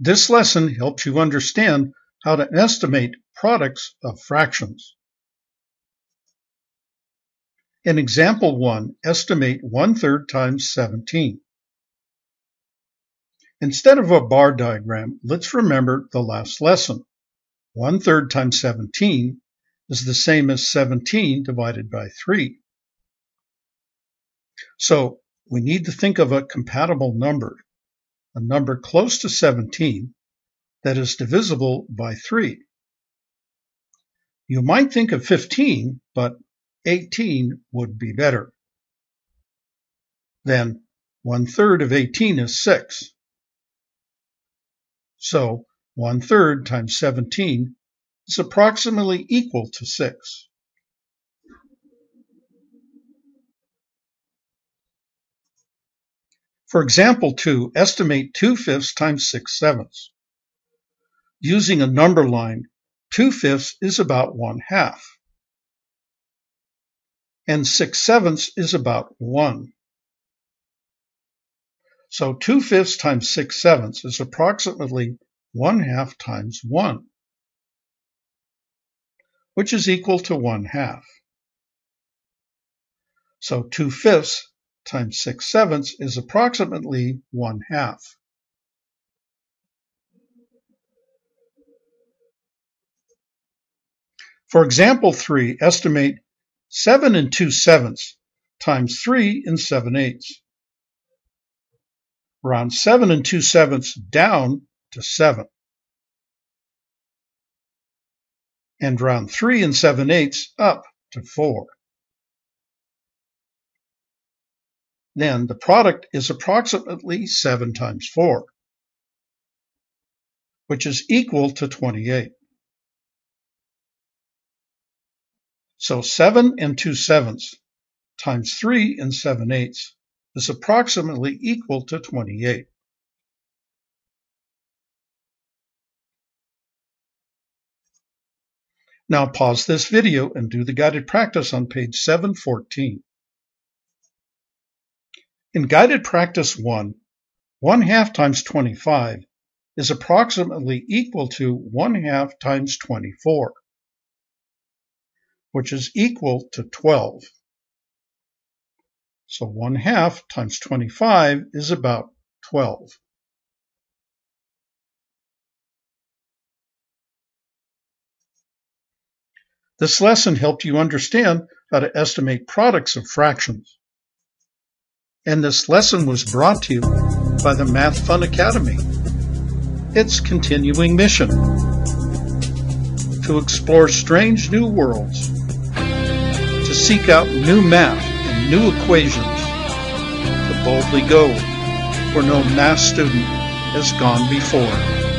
This lesson helps you understand how to estimate products of fractions. In example 1, estimate 1 third times 17. Instead of a bar diagram, let's remember the last lesson. 1 third times 17 is the same as 17 divided by 3. So we need to think of a compatible number, a number close to 17 that is divisible by 3. You might think of 15, but 18 would be better. Then one third of 18 is 6. So one third times 17 is approximately equal to 6. For example 2, estimate 2 fifths times 6 sevenths. Using a number line, 2 fifths is about 1 half. And 6 sevenths is about 1. So 2 fifths times 6 sevenths is approximately 1 half times 1, which is equal to 1 half. So 2 fifths times 6 sevenths is approximately 1 half. For example 3, estimate 7 and 2 sevenths times 3 and 7 eighths. Round 7 and 2 sevenths down to 7. And round 3 and 7 eighths up to 4. Then the product is approximately 7 times 4, which is equal to 28. So 7 and 2 sevenths times 3 and 7 eighths is approximately equal to 28. Now pause this video and do the guided practice on page 714. In guided practice 1, 1 half times 25 is approximately equal to 1 half times 24, which is equal to 12. So 1 half times 25 is about 12. This lesson helped you understand how to estimate products of fractions and this lesson was brought to you by the Math Fun Academy. Its continuing mission to explore strange new worlds, to seek out new math and new equations, to boldly go where no math student has gone before.